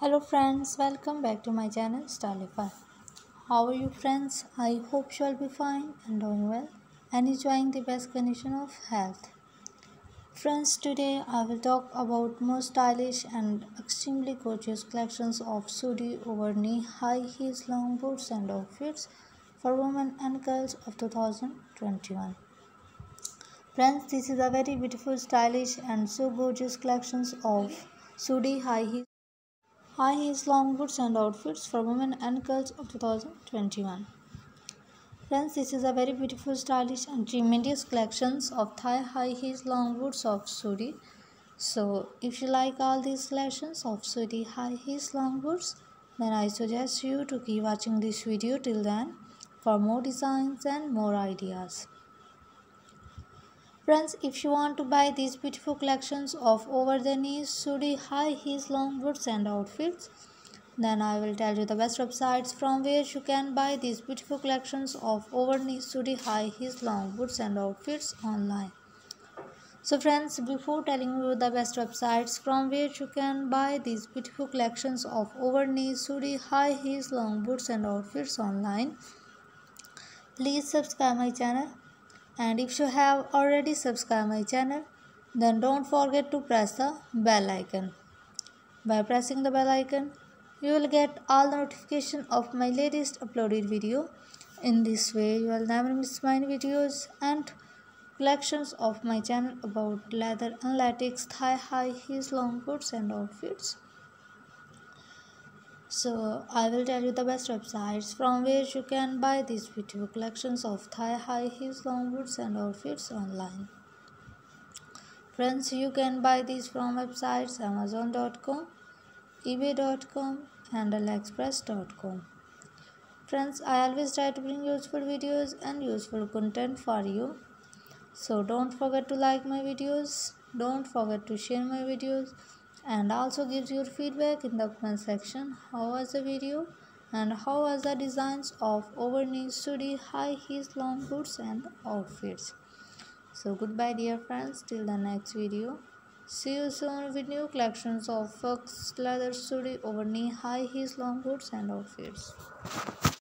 hello friends welcome back to my channel Styleify how are you friends? I hope you will be fine and doing well and enjoying the best condition of health. Friends today i will talk about most stylish and extremely gorgeous collections of sudi over knee high heels long boots and outfits for women and girls of 2021 friends this is a very beautiful stylish and so gorgeous collections of sudi high heels High heels, long boots and outfits for women and girls of 2021. Friends, this is a very beautiful, stylish and tremendous collections of thigh high heels, long boots of Sudi. So, if you like all these collections of Sudi high heels, long boots, then I suggest you to keep watching this video till then for more designs and more ideas. Friends, if you want to buy these beautiful collections of over the knees, sudi, high heels, long boots and outfits, then I will tell you the best websites from where you can buy these beautiful collections of over knees, sudi, high heels, long boots and outfits online. So friends, before telling you the best websites from where you can buy these beautiful collections of over knees, sudi, high heels, long boots and outfits online, please subscribe my channel and if you have already subscribed my channel then don't forget to press the bell icon. By pressing the bell icon you will get all the notification of my latest uploaded video. In this way you will never miss my videos and collections of my channel about leather and latex thigh high heels long boots and outfits so I will tell you the best websites from where you can buy these beautiful collections of thigh high heels, long boots and outfits online. Friends, you can buy these from websites amazon.com, ebay.com and aliexpress.com. Friends, I always try to bring useful videos and useful content for you. So don't forget to like my videos, don't forget to share my videos and also gives your feedback in the comment section. How was the video? And how was the designs of over knee sudi high heels long boots and outfits. So goodbye dear friends. Till the next video. See you soon with new collections of fox leather over knee high heels long boots and outfits